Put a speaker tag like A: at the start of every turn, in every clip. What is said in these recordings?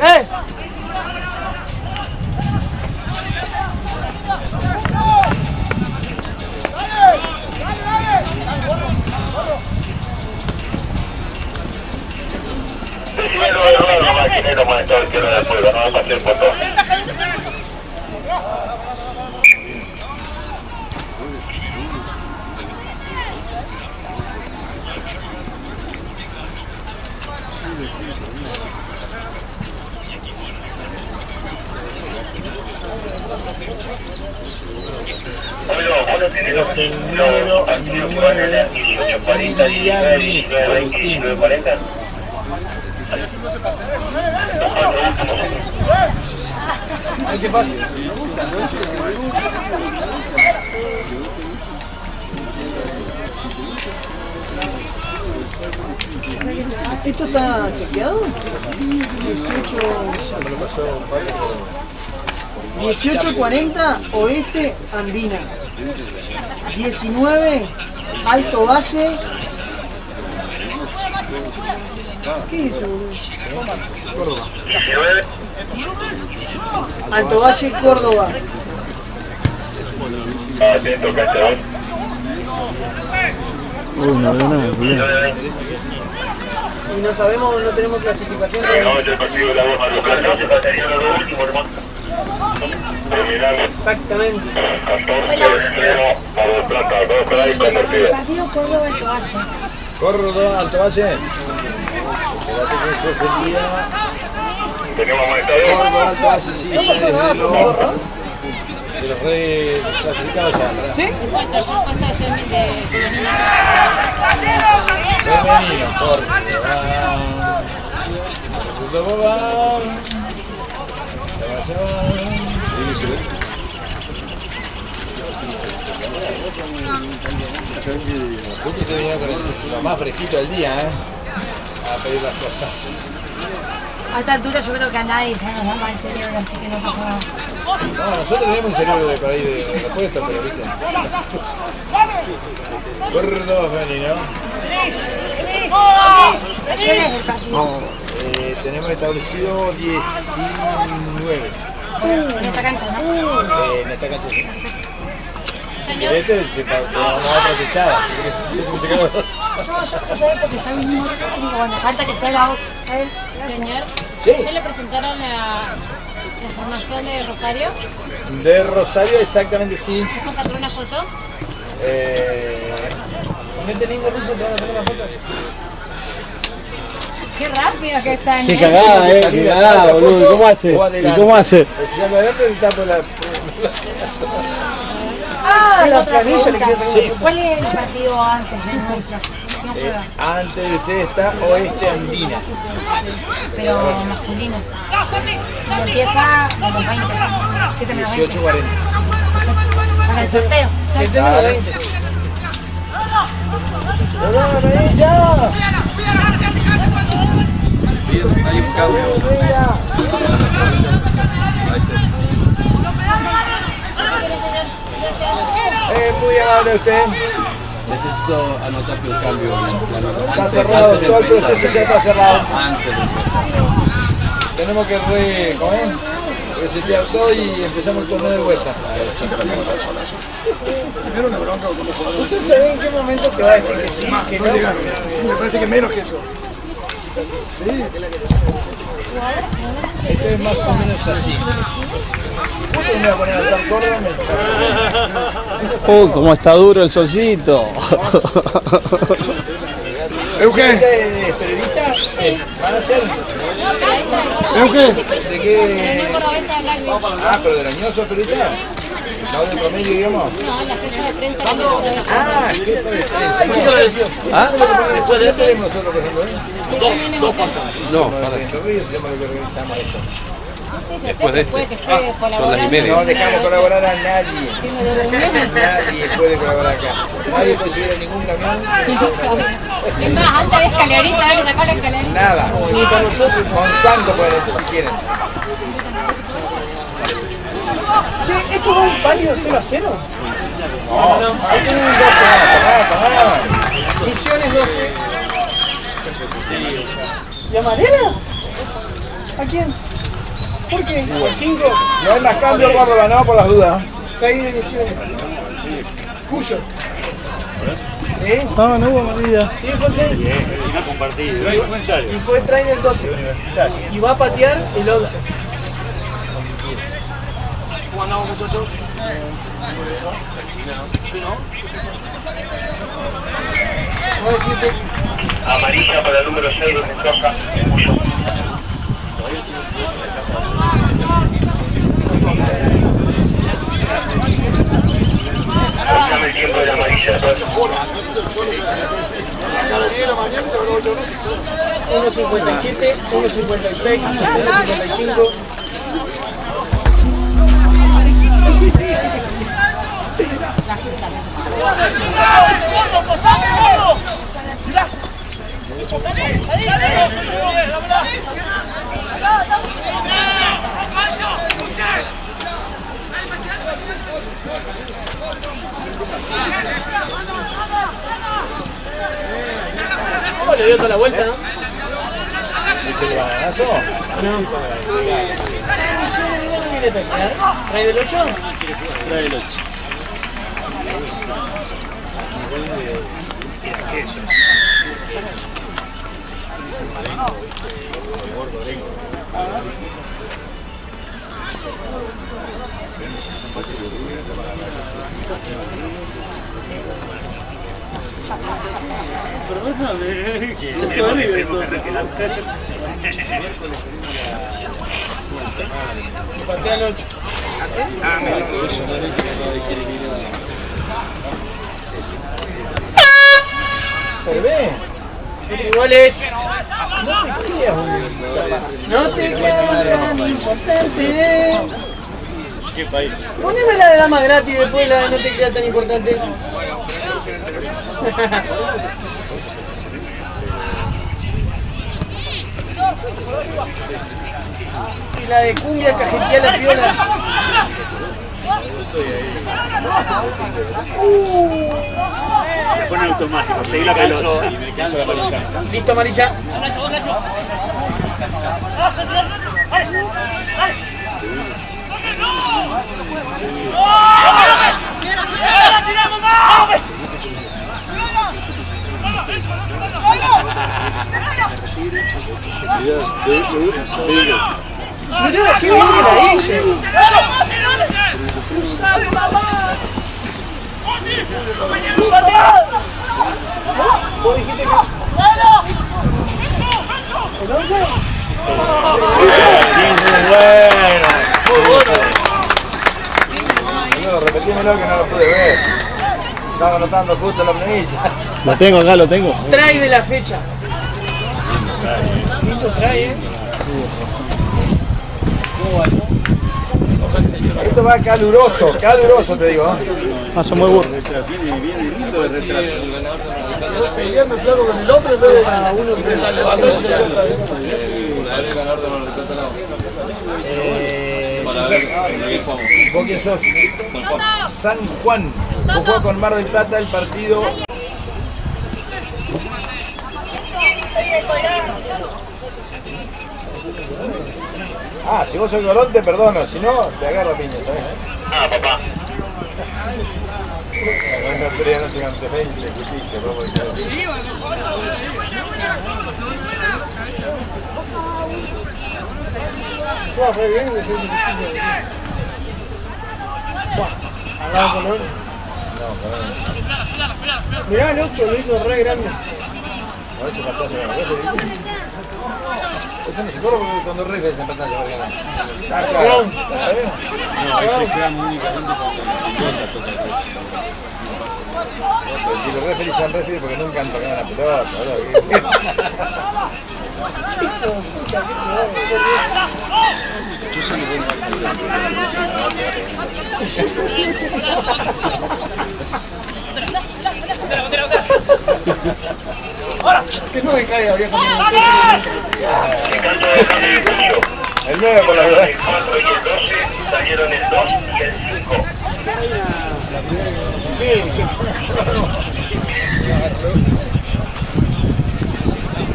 A: ¡Eh!
B: Maquinero maestro izquierdo del pueblo, no va a pasar tiene los
C: Es el número
B: activos
C: 9,
B: 1840, 19, 29, 20, 19, 40.
A: ¿Qué pasa? ¿Esto está chequeado? 18... 1840 Oeste Andina. 19 Alto Valle. ¿Qué?
B: 19,
A: Alto Valle, Córdoba.
B: atento.
C: Uy, no veo nada, Julián.
B: 19,
A: Y no sabemos, no tenemos clasificación.
B: no, yo consigo la voz, Marco Plata, se faltaría lo último, hermano. General
A: Exactamente.
B: 14, 0, Mar del Plata, dos por ahí convertido.
D: Partido Córdoba Alto Valle.
C: Córdoba, Alto Valle.
B: Tenemos
C: Valle, sí,
A: No nada,
C: de los re clasificados ya.
A: ¿Sí?
D: De
C: lo más fresquito del día, ¿eh? A pedir las cosas.
D: A esta altura yo creo que a nadie ya nos da mal el cerebro, así que no pasa nada.
C: No, nosotros tenemos un cerebro de por ahí de repuesto, pero viste. Córdoba femenino.
D: ¿Quién es el partido?
C: Eh, tenemos establecido 19
D: En esta cancha, ¿no?
C: eh, en esta cancha. sí. Si querés, te, te, te vamos a otra techada. Si querés, si hace mucho calor.
D: No, yo quiero saber porque ya vinimos digo, bueno, falta que sea la otra.
E: Señor,
C: Sí.
E: ¿ya le presentaron la, la información de Rosario?
C: De Rosario, exactamente sí.
E: ¿Es compartir una foto?
C: Eh,
A: Mete lingo ruso, te van a hacer una foto.
E: Qué rápido que están.
F: Qué
E: ¿eh?
F: cagada, eh, qué cagada, boludo. ¿Cómo hace?
C: o
F: ¿Y
C: adelante.
F: cómo hace?
C: Si ya lo adelante, te tapo la.
A: Ah,
D: pregunta. ¿Cuál es el partido antes del nuestro? ¿Quién
C: Eh, antes de usted está Oeste Andina.
D: Pero masculino. Y empieza a los 20. 7 menos 20.
C: 18.40.
D: Para el sorteo.
A: 7 menos 20.
C: ¡Hola, Maravilla!
G: Hay un cambio.
C: Eh, muy amable usted.
G: Necesito anotar que el cambio. la nota.
C: Está cerrado,
G: antes
C: todo el
G: empezar.
C: proceso ya está cerrado.
G: Antes de empezar.
C: Tenemos que re, ¿cómo es? resetear todo y empezamos el torneo de vuelta.
H: Primero una bronca como jugador.
A: ¿Usted sabe en qué momento te va a decir que sí, que no?
H: No llegaron. Me parece que menos que eso. Sí.
C: Esto es más o menos así. Justo me voy a poner a estar Córdoba, me
F: Uy, cómo está duro el solcito.
H: Euge,
C: ¿Ustedes periodistas? Sí. ¿Van a ser?
H: Euge.
C: ¿De qué?
E: De.
C: Ah, pero de los ñosos periodistas. ¿No del promedio, digamos?
E: No, la fecha de prensa que no puede
C: Ah, jefe de prensa.
F: ¿Ah?
C: Después de tenemos nosotros, por ejemplo.
G: No. Después de este. Son las y media.
C: No dejamos colaborar a nadie. Nadie puede colaborar acá. Nadie puede subir a ningún camión.
E: Es más, antes de escalerita, ¿eh? La escalerita.
C: Nada.
A: Ni para nosotros.
C: Monsanto si quieren.
A: Che, ¿esto va un pálido 0 a 0?
C: No, no.
A: Esto es un 12.
C: Tomá, tomá.
A: Misiones 12. ¿Y amarela? ¿A quién? ¿Por qué? ¿El 5?
C: No hay más cambio, Córdoba, no, por las dudas.
A: 6 de misiones. ¿Cuyo? ¿Sí?
F: No, no hubo amarilla.
A: Sí, fue el 6. Y fue train el 12. Y va a patear el 11. ¿Cómo andamos, muchachos? A
B: Amarilla para el número 6 de Mendoza. Dame el tiempo de la amarilla de todas
A: 1.57, 1.56, 1.55. dio toda la vuelta, ¿no?
C: ¿Viste el bananazo?
A: ¿Trae del 8?
F: Trae el 8.
A: Patea 8.
C: ¿Servé? No te creas.
A: No te creas tan importante. Poneme la de dama gratis después la de no te creas tan importante. y la de cumbia cajetea la piola.
I: Se pone automático, seguí la pelota.
A: Listo, amarilla. Qué bien que la hice. Vos dijiste que... ¿El 11?
C: No, repetímelo que no lo pude ver. Estaba anotando justo la planilla.
F: Lo tengo acá, lo tengo.
A: Trae de la fecha. Trae, eh.
C: Esto va caluroso, caluroso te digo. ¿eh?
A: El con el otro en vez de a uno que sale
C: Eh, ¿Vos quién sos? San Juan. Jugó con Mar del Plata el partido. Ah, si vos sos gorón te perdono, si no, te agarro piña, ¿sabes?
B: Ah, papá.
C: No quería no se ante 20 justicia, vos, porque-
A: Buah, re bien, defensa y justicia. Buah, al lado con él. Mirá el 8, lo hizo re grande.
C: Cuando es en pantalla
G: No, ahí se quedan únicamente
C: Pero si los referees son referees porque nunca han tocado la pelota.
G: Yo no a
A: Que no me caiga, viejo.
C: El 9 por la verdad
B: salieron el 2 y el 5.
A: Sí, sí.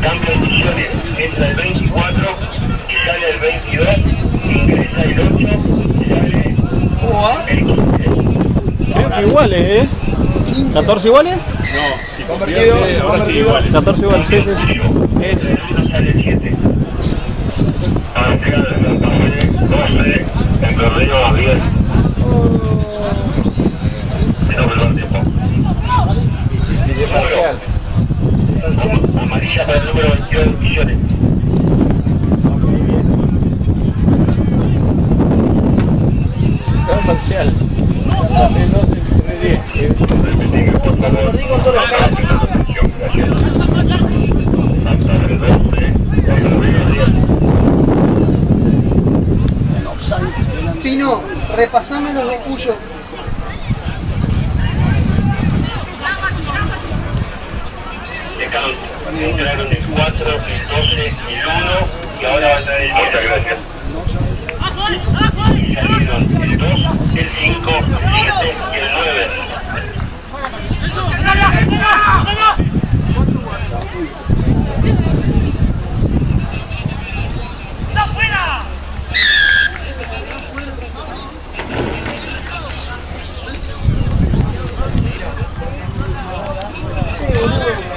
B: Cambio de divisiones, entra el 24 y sale el 22, ingresa el 8 y sale el 15.
F: Creo que iguales, ¿eh? ¿14 iguales?
G: No, si convertido, ahora sí iguales.
F: 14 iguales, sí, sí. sí.
B: Entra el 1 sale el 7. Ahora pegado el
C: 2, perdido 10.
B: Dejaron, entraron el 4, el 12, el 1 y ahora va a entrar el 10. Muchas gracias. Salieron el 2, el 5, el 7 y el 9.
A: Che, boludo.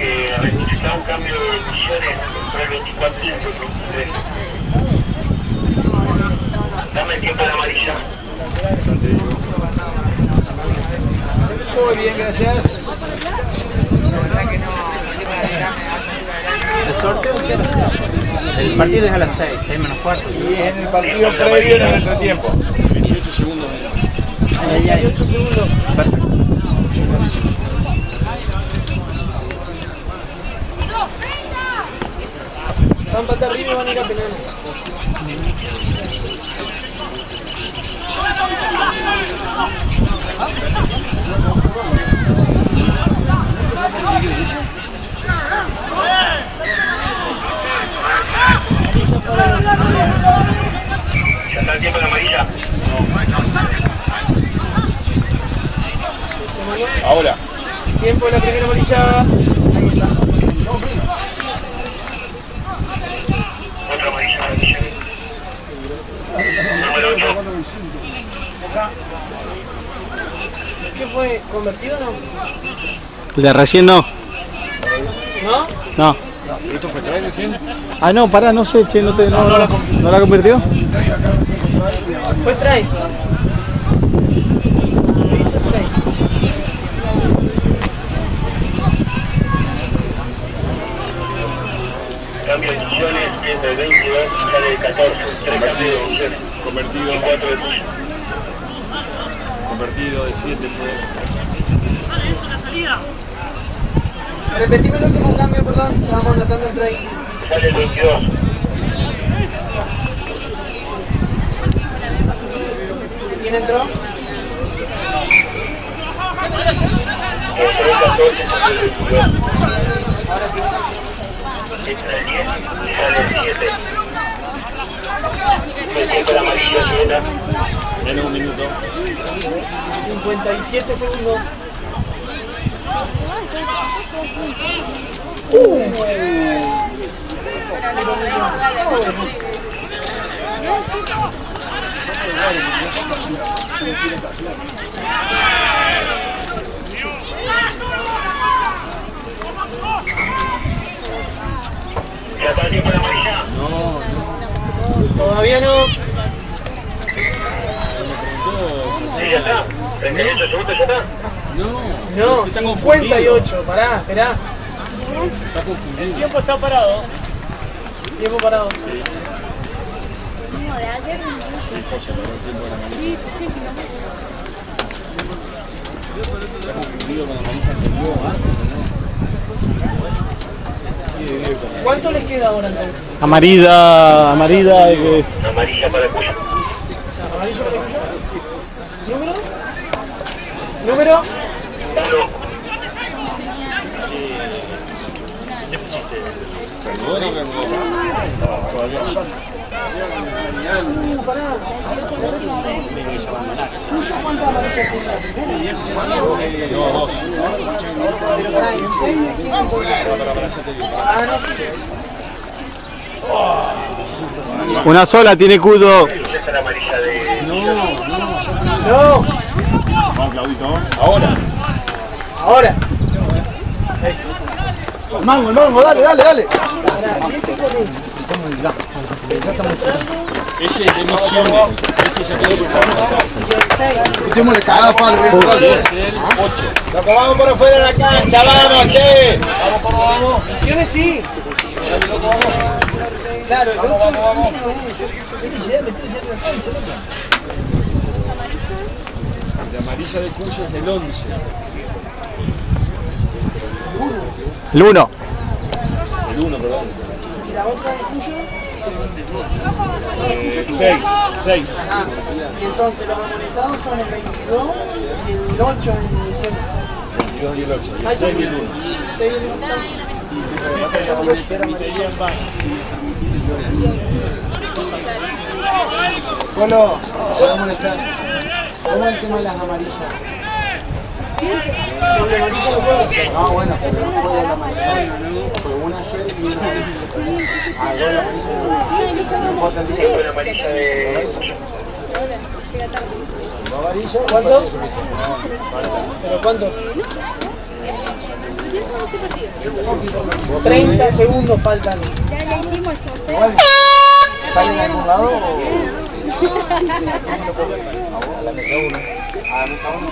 B: Eh, a ver, está un cambio de misiones entre el 24 y el 23. Dame el tiempo de amarilla.
C: Muy bien, gracias.
J: ¿El sorteo qué hora se El partido es a las 6, 6 menos cuarto.
C: Y en el partido previo en el entretiempo.
G: 28 segundos.
J: Ahí hay 8 segundos. Perfecto.
A: Van para arriba y van a ir a penal.
B: Ya está el tiempo de amarilla.
C: Ahora.
A: Tiempo de la primera amarilla. Ahí está.
B: Otra amarilla. Número 8.
A: ¿Qué fue? ¿Convertido o no?
F: El de recién no.
A: ¿No?
F: No.
C: ¿Esto fue traer recién?
F: Ah, no, pará, no sé, che, no, te, no, no, ¿no la convirtió?
A: Fue try. Hizo el 6.
B: Cambio de misiones entre el 22 y sale el 14. Tres cambios de.
G: Convertido,
B: Y cuatro de tuyo.
G: convertido de 7 fue.
A: Repetime el último cambio, perdón. Estábamos anotando el try.
B: Sale el 22.
A: ¿Quién entró?
B: Entra el 14 sale el 22.
A: Ahora sí.
B: Entra el 10 y sale el 7. El tiempo de amarilla segunda.
G: Menos un minuto.
A: 57 segundos.
B: Ya está el tiempo de amarilla.
A: Todavía no.
B: Sí, ya está. 38 segundos ya está.
A: No,
G: Está
A: 58. Pará, esperá.
G: Está confundido.
J: El tiempo está parado.
A: Tiempo parado. Sí.
G: Está confundido con amarilla anterior.
A: ¿Cuánto les queda ahora entonces?
F: Amarilla, amarilla. eh,
B: Amarilla para Cuyo.
A: ¿Amarillo para Cuyo? ¿Número? ¿Número?
G: Bueno, Todavía.
A: Pará. ¿Cuyo cuántas amarillas tiene la primera?
G: No, dos.
A: Pará, ¿el 6 de quién entonces? Ah, no, sí, sí.
F: Una sola tiene Cudo.
A: No,
G: Vamos, Claudito. Ahora.
A: ahora.
G: Mango, mango, dale, dale, dale.
A: Pará, ¿y este cuál es?
G: Ese es de misiones. Ese ya quedó por
A: Y el 6.
G: Metémosle cagada, palo. Es el 8. Loco, vamos por afuera de la cancha, vamos, che. Vamos, por vamos.
A: Misiones sí. Claro, el 8 el Cuyo no es.
G: La amarilla de Cuyo es del 11.
F: El 1.
G: El 1, perdón.
A: ¿Y la otra de Cuyo?
G: El 6. 6.
A: Ah, y entonces los amonestados son el 22 y el 8 en misiones.
G: 22 y el 8. Y el 6 y el 1.
A: 6 y el 1.
C: Colo, ¿puedo molestar? ¿Cómo es el tema de las amarillas?
A: Con la amarilla no puedo.
C: No, bueno, pero no fue la amarilla.
A: ¿Cuánto? ¿Pero cuánto? 30 segundos faltan.
K: Ya, ya hicimos el sorteo.
C: ¿sale de algún lado o...? A la mesa 1. A la mesa 1.